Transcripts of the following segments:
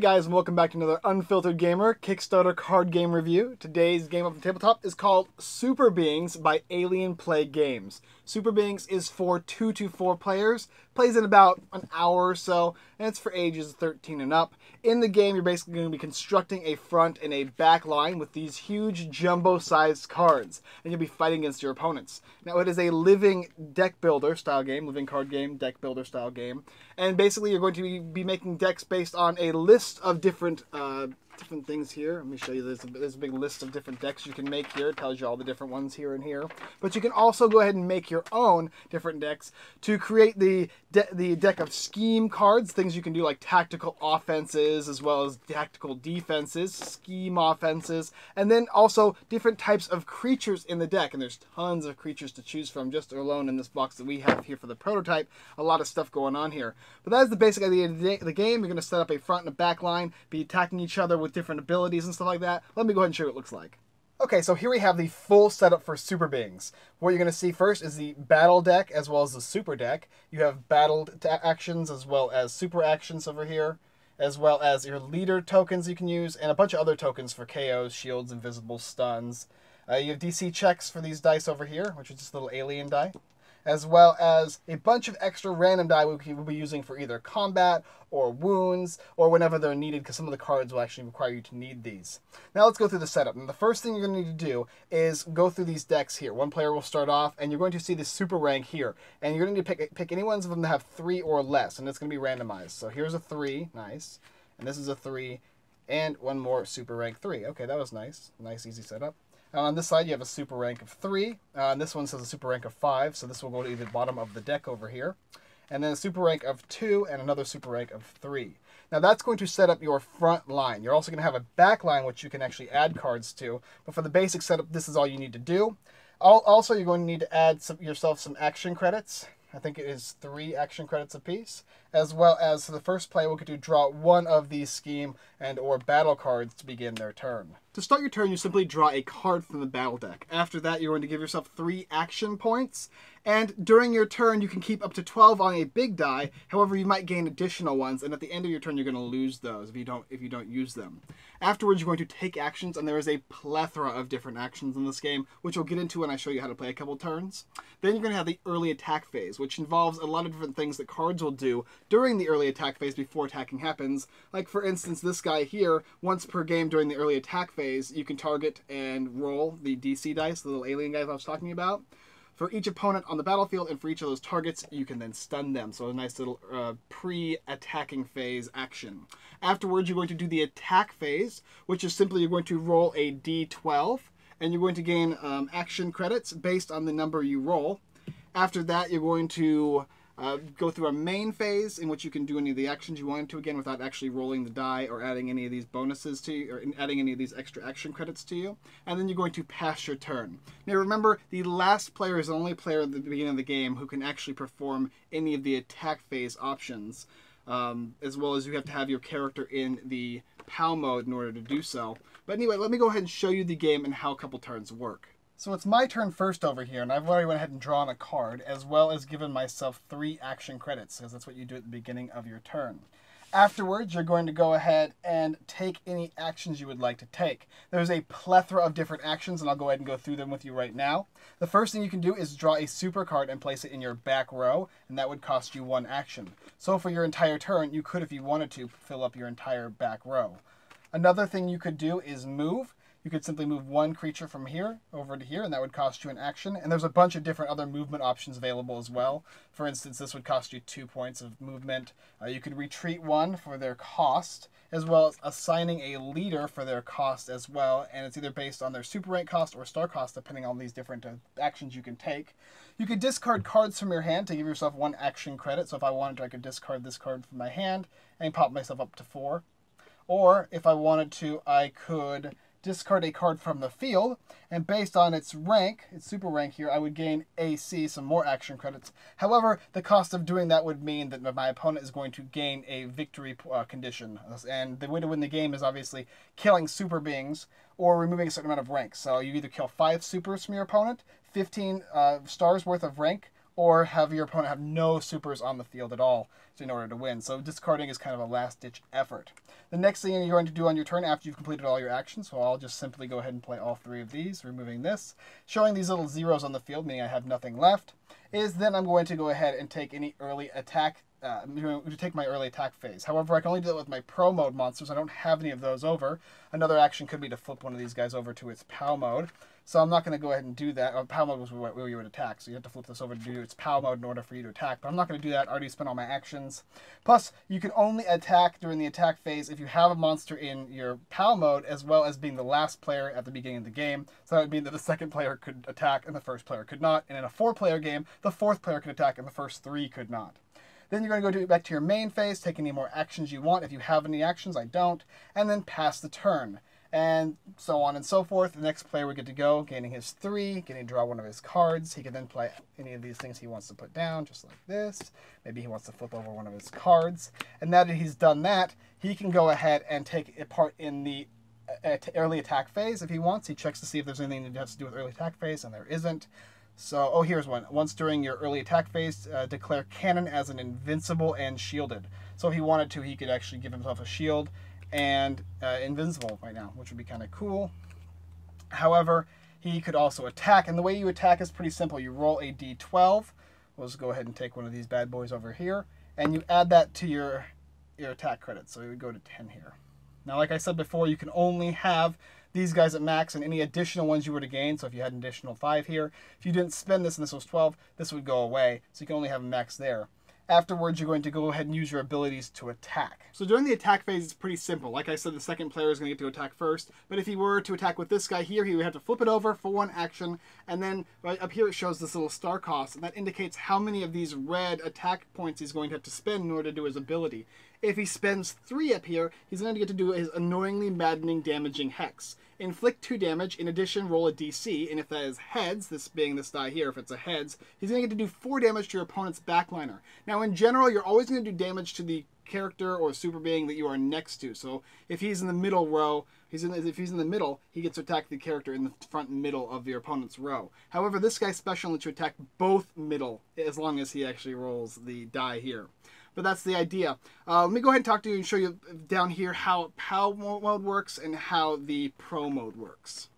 guys, and welcome back to another Unfiltered Gamer Kickstarter card game review. Today's game on the tabletop is called Super Beings by Alien Play Games. Super Beings is for 2 to 4 players, plays in about an hour or so, and it's for ages 13 and up. In the game, you're basically going to be constructing a front and a back line with these huge jumbo-sized cards, and you'll be fighting against your opponents. Now, it is a living deck builder style game, living card game, deck builder style game, and basically you're going to be, making decks based on a list of different uh, different things here. Let me show you. There's a, there's a big list of different decks you can make here. It tells you all the different ones here and here. But you can also go ahead and make your own different decks to create the de the deck of scheme cards, things you can do like tactical offenses as well as tactical defenses, scheme offenses, and then also different types of creatures in the deck. And there's tons of creatures to choose from just alone in this box that we have here for the prototype. A lot of stuff going on here. But that is the basic idea of the game. You're going to set up a front and a back line, be attacking each other with with different abilities and stuff like that. Let me go ahead and show you what it looks like. Okay, so here we have the full setup for Super Beings. What you're going to see first is the battle deck as well as the super deck. You have battled actions as well as super actions over here, as well as your leader tokens you can use, and a bunch of other tokens for KOs, shields, invisible stuns. Uh, you have DC checks for these dice over here, which is just little alien die as well as a bunch of extra random die we will be using for either combat or wounds or whenever they're needed because some of the cards will actually require you to need these. Now let's go through the setup. And the first thing you're going to need to do is go through these decks here. One player will start off and you're going to see the super rank here. And you're going to need to pick, pick any ones of them that have three or less and it's going to be randomized. So here's a three, nice. And this is a three and one more super rank three. Okay, that was nice. Nice, easy setup. On this side, you have a super rank of 3, uh, and this one says a super rank of 5, so this will go to the bottom of the deck over here. And then a super rank of 2 and another super rank of 3. Now that's going to set up your front line. You're also going to have a back line which you can actually add cards to, but for the basic setup, this is all you need to do. Also, you're going to need to add some, yourself some action credits. I think it is three action credits apiece, as well as the first player will get to draw one of these scheme and or battle cards to begin their turn. To start your turn, you simply draw a card from the battle deck. After that, you're going to give yourself three action points, and during your turn, you can keep up to 12 on a big die. However, you might gain additional ones, and at the end of your turn, you're going to lose those if you don't if you don't use them. Afterwards, you're going to take actions, and there is a plethora of different actions in this game, which we'll get into when I show you how to play a couple turns. Then you're going to have the early attack phase, which involves a lot of different things that cards will do during the early attack phase before attacking happens. Like, for instance, this guy here, once per game during the early attack phase, you can target and roll the DC dice, the little alien guys I was talking about for each opponent on the battlefield, and for each of those targets, you can then stun them. So a nice little uh, pre-attacking phase action. Afterwards, you're going to do the attack phase, which is simply you're going to roll a d12, and you're going to gain um, action credits based on the number you roll. After that, you're going to uh, go through a main phase in which you can do any of the actions you want to again without actually rolling the die or adding any of these bonuses to you or adding any of these extra action credits to you. And then you're going to pass your turn. Now remember, the last player is the only player at the beginning of the game who can actually perform any of the attack phase options. Um, as well as you have to have your character in the POW mode in order to do so. But anyway, let me go ahead and show you the game and how a couple turns work. So it's my turn first over here, and I've already went ahead and drawn a card, as well as given myself three action credits, because that's what you do at the beginning of your turn. Afterwards, you're going to go ahead and take any actions you would like to take. There's a plethora of different actions, and I'll go ahead and go through them with you right now. The first thing you can do is draw a super card and place it in your back row, and that would cost you one action. So for your entire turn, you could, if you wanted to, fill up your entire back row. Another thing you could do is move. You could simply move one creature from here over to here, and that would cost you an action. And there's a bunch of different other movement options available as well. For instance, this would cost you two points of movement. Uh, you could retreat one for their cost, as well as assigning a leader for their cost as well. And it's either based on their super rank cost or star cost, depending on these different uh, actions you can take. You could discard cards from your hand to give yourself one action credit. So if I wanted to, I could discard this card from my hand and pop myself up to four. Or if I wanted to, I could discard a card from the field, and based on its rank, its super rank here, I would gain AC, some more action credits. However, the cost of doing that would mean that my opponent is going to gain a victory uh, condition. And the way to win the game is obviously killing super beings or removing a certain amount of rank. So you either kill five supers from your opponent, 15 uh, stars worth of rank, or have your opponent have no supers on the field at all in order to win. So discarding is kind of a last ditch effort. The next thing you're going to do on your turn after you've completed all your actions, so I'll just simply go ahead and play all three of these, removing this, showing these little zeros on the field, meaning I have nothing left, is then I'm going to go ahead and take any early attack uh, to take my early attack phase. However, I can only do that with my pro mode monsters. I don't have any of those over. Another action could be to flip one of these guys over to its POW mode. So I'm not going to go ahead and do that. Oh, POW mode was where you would attack, so you have to flip this over to do its POW mode in order for you to attack. But I'm not going to do that. I already spent all my actions. Plus, you can only attack during the attack phase if you have a monster in your POW mode, as well as being the last player at the beginning of the game. So that would mean that the second player could attack and the first player could not. And in a four-player game, the fourth player could attack and the first three could not. Then you're going to go back to your main phase, take any more actions you want. If you have any actions, I don't. And then pass the turn and so on and so forth. The next player would get to go, gaining his three, getting to draw one of his cards. He can then play any of these things he wants to put down, just like this. Maybe he wants to flip over one of his cards. And now that he's done that, he can go ahead and take a part in the uh, early attack phase if he wants. He checks to see if there's anything that has to do with early attack phase, and there isn't. So, oh, here's one. Once during your early attack phase, uh, declare cannon as an invincible and shielded. So if he wanted to, he could actually give himself a shield and uh, invincible right now, which would be kind of cool. However, he could also attack, and the way you attack is pretty simple. You roll a d12. We'll just go ahead and take one of these bad boys over here, and you add that to your your attack credits. So it would go to 10 here. Now, like I said before, you can only have these guys at max and any additional ones you were to gain. So if you had an additional 5 here, if you didn't spend this and this was 12, this would go away. So you can only have max there. Afterwards, you're going to go ahead and use your abilities to attack. So during the attack phase, it's pretty simple. Like I said, the second player is going to get to attack first. But if he were to attack with this guy here, he would have to flip it over for one action. And then right up here, it shows this little star cost. And that indicates how many of these red attack points he's going to have to spend in order to do his ability. If he spends three up here, he's going to get to do his annoyingly maddening damaging hex. Inflict 2 damage, in addition roll a DC, and if that is heads, this being this die here, if it's a heads, he's going to get to do 4 damage to your opponent's backliner. Now in general, you're always going to do damage to the character or super being that you are next to. So if he's in the middle row, he's in, if he's in the middle, he gets to attack the character in the front middle of your opponent's row. However, this guy's special lets you attack both middle, as long as he actually rolls the die here but that's the idea. Uh, let me go ahead and talk to you and show you down here how POW mode works and how the Pro mode works.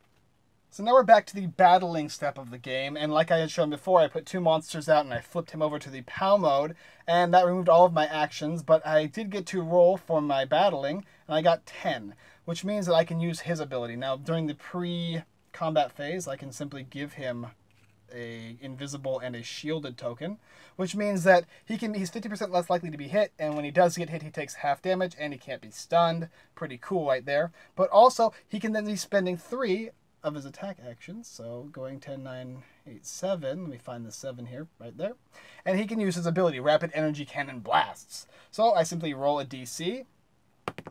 So now we're back to the battling step of the game, and like I had shown before, I put two monsters out and I flipped him over to the POW mode, and that removed all of my actions, but I did get to roll for my battling, and I got 10, which means that I can use his ability. Now, during the pre-combat phase, I can simply give him a invisible and a shielded token, which means that he can he's 50% less likely to be hit, and when he does get hit, he takes half damage and he can't be stunned. Pretty cool right there. But also, he can then be spending three of his attack actions, so going 10, 9, 8, 7, let me find the 7 here, right there, and he can use his ability, Rapid Energy Cannon Blasts. So I simply roll a DC,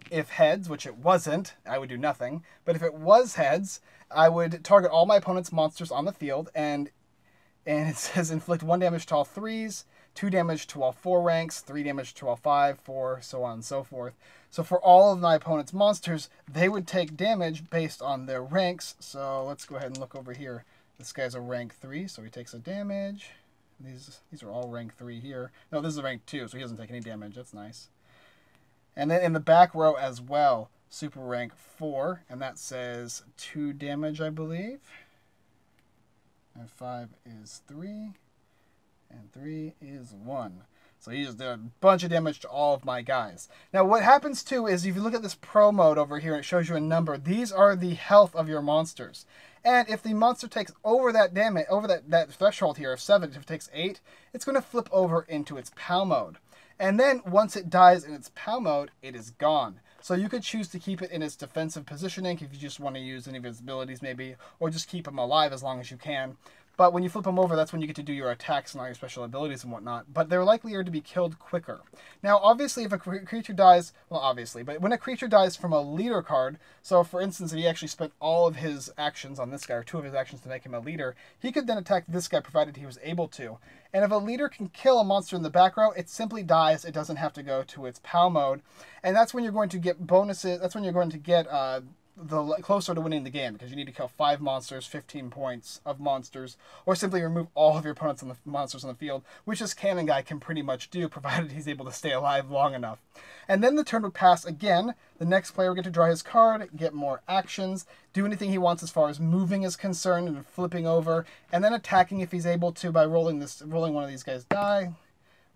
if heads, which it wasn't, I would do nothing, but if it was heads, I would target all my opponent's monsters on the field, and and it says inflict one damage to all threes, two damage to all four ranks, three damage to all five, four, so on and so forth. So for all of my opponent's monsters, they would take damage based on their ranks. So let's go ahead and look over here. This guy's a rank three, so he takes a damage. These these are all rank three here. No, this is a rank two, so he doesn't take any damage. That's nice. And then in the back row as well, super rank four, and that says two damage, I believe and 5 is 3, and 3 is 1. So he just did a bunch of damage to all of my guys. Now what happens too is if you look at this pro mode over here, it shows you a number. These are the health of your monsters. And if the monster takes over that damage, over that, that threshold here of 7, if it takes 8, it's going to flip over into its POW mode. And then once it dies in its POW mode, it is gone. So you could choose to keep it in its defensive positioning if you just want to use any of its abilities maybe, or just keep him alive as long as you can. But when you flip them over, that's when you get to do your attacks and all your special abilities and whatnot. But they're likelier to be killed quicker. Now, obviously, if a creature dies, well, obviously, but when a creature dies from a leader card, so for instance, if he actually spent all of his actions on this guy, or two of his actions to make him a leader, he could then attack this guy provided he was able to. And if a leader can kill a monster in the back row, it simply dies. It doesn't have to go to its POW mode. And that's when you're going to get bonuses. That's when you're going to get uh, the closer to winning the game because you need to kill five monsters, 15 points of monsters, or simply remove all of your opponents on the monsters on the field, which this cannon guy can pretty much do, provided he's able to stay alive long enough. And then the turn would pass again. The next player would get to draw his card, get more actions, do anything he wants as far as moving is concerned, and flipping over, and then attacking if he's able to by rolling this, rolling one of these guys die.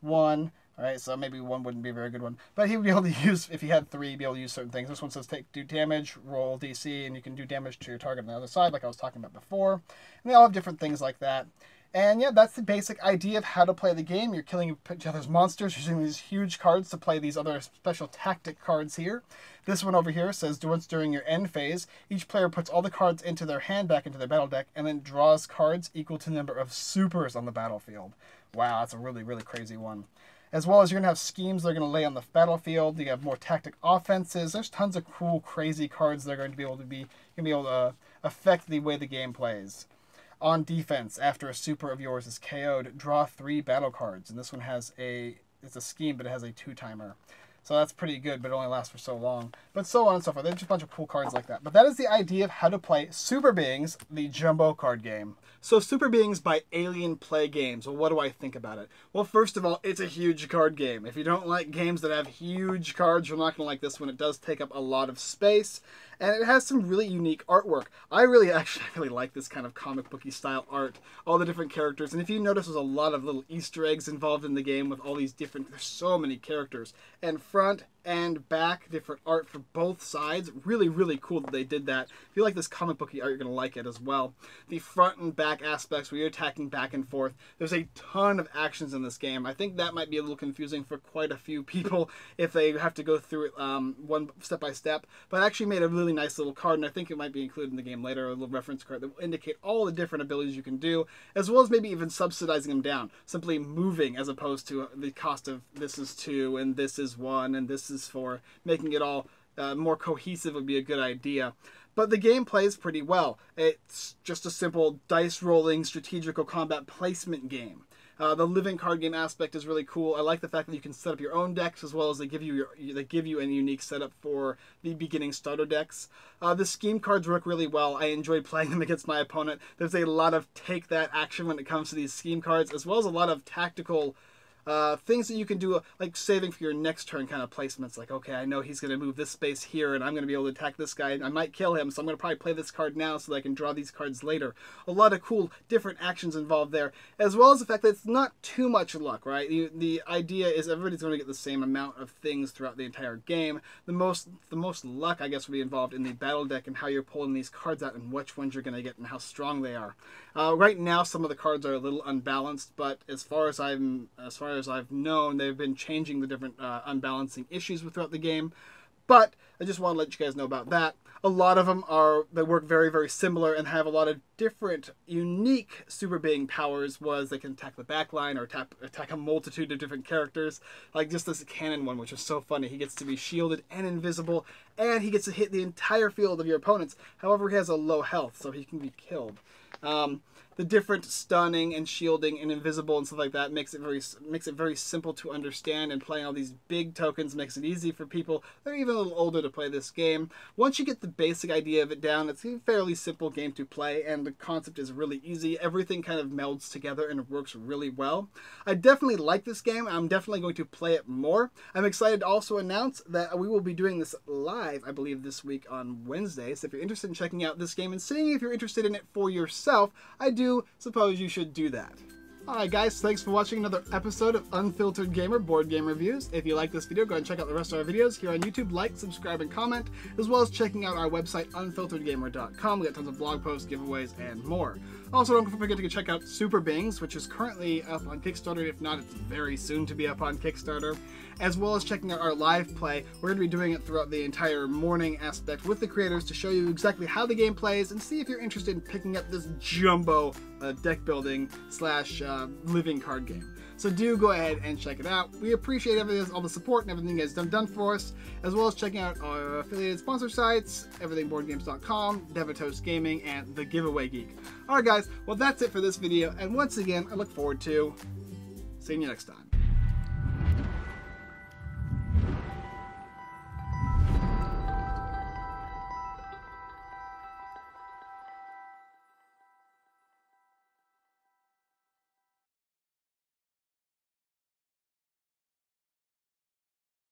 One, Alright, so maybe one wouldn't be a very good one. But he would be able to use, if he had three, be able to use certain things. This one says take do damage, roll DC, and you can do damage to your target on the other side, like I was talking about before. And they all have different things like that. And yeah, that's the basic idea of how to play the game. You're killing each other's monsters, using these huge cards to play these other special tactic cards here. This one over here says once during your end phase, each player puts all the cards into their hand back into their battle deck and then draws cards equal to the number of supers on the battlefield. Wow, that's a really, really crazy one as well as you're going to have schemes they're going to lay on the battlefield. You have more tactic offenses. There's tons of cool, crazy cards that are going to be able to be going to be able to uh, affect the way the game plays. On defense, after a super of yours is KO'd, draw three battle cards, and this one has a it's a scheme, but it has a two timer. So that's pretty good, but it only lasts for so long. But so on and so forth. There's just a bunch of cool cards like that. But that is the idea of how to play Super Beings, the jumbo card game. So Super Beings by Alien Play Games. Well, what do I think about it? Well, first of all, it's a huge card game. If you don't like games that have huge cards, you're not going to like this one. It does take up a lot of space, and it has some really unique artwork. I really, actually, really like this kind of comic booky style art. All the different characters, and if you notice, there's a lot of little Easter eggs involved in the game with all these different, there's so many characters. And front and back, different art for both sides. Really, really cool that they did that. If you like this comic booky art, you're going to like it as well. The front and back aspects where you're attacking back and forth. There's a ton of actions in this game. I think that might be a little confusing for quite a few people if they have to go through it um, one step by step. But I actually made a really nice little card, and I think it might be included in the game later, a little reference card that will indicate all the different abilities you can do, as well as maybe even subsidizing them down. Simply moving as opposed to the cost of this is two, and this is one, and this is four making it all uh, more cohesive would be a good idea. But the game plays pretty well. It's just a simple dice rolling strategical combat placement game. Uh, the living card game aspect is really cool. I like the fact that you can set up your own decks as well as they give you your, they give you a unique setup for the beginning starter decks. Uh, the scheme cards work really well. I enjoyed playing them against my opponent. There's a lot of take that action when it comes to these scheme cards, as well as a lot of tactical uh, things that you can do, like saving for your next turn kind of placements. Like, okay, I know he's going to move this space here, and I'm going to be able to attack this guy. And I might kill him, so I'm going to probably play this card now so that I can draw these cards later. A lot of cool different actions involved there, as well as the fact that it's not too much luck, right? You, the idea is everybody's going to get the same amount of things throughout the entire game. The most, the most luck, I guess, will be involved in the battle deck and how you're pulling these cards out and which ones you're going to get and how strong they are. Uh, right now, some of the cards are a little unbalanced, but as far as I'm, as far as I've known, they've been changing the different uh, unbalancing issues throughout the game. But I just want to let you guys know about that. A lot of them are they work very very similar and have a lot of different unique super being powers. Was they can attack the backline or attack, attack a multitude of different characters. Like just this cannon one, which is so funny. He gets to be shielded and invisible, and he gets to hit the entire field of your opponents. However, he has a low health, so he can be killed. Um, the different stunning and shielding and invisible and stuff like that makes it very makes it very simple to understand and playing all these big tokens makes it easy for people that are even a little older to play this game. Once you get the basic idea of it down, it's a fairly simple game to play and the concept is really easy. Everything kind of melds together and works really well. I definitely like this game. I'm definitely going to play it more. I'm excited to also announce that we will be doing this live, I believe, this week on Wednesday. So if you're interested in checking out this game and seeing if you're interested in it for yourself, I do suppose you should do that. Alright guys, thanks for watching another episode of Unfiltered Gamer Board Game Reviews. If you like this video, go and check out the rest of our videos here on YouTube. Like, subscribe, and comment, as well as checking out our website, unfilteredgamer.com. We got tons of blog posts, giveaways, and more. Also, don't forget to check out Super Beings, which is currently up on Kickstarter. If not, it's very soon to be up on Kickstarter. As well as checking out our live play. We're going to be doing it throughout the entire morning aspect with the creators to show you exactly how the game plays and see if you're interested in picking up this jumbo uh, deck building slash uh, living card game. So do go ahead and check it out. We appreciate everything, all the support and everything you guys done done for us, as well as checking out our affiliated sponsor sites, everythingboardgames.com, Devatoast Gaming, and The Giveaway Geek. Alright guys, well that's it for this video, and once again, I look forward to seeing you next time.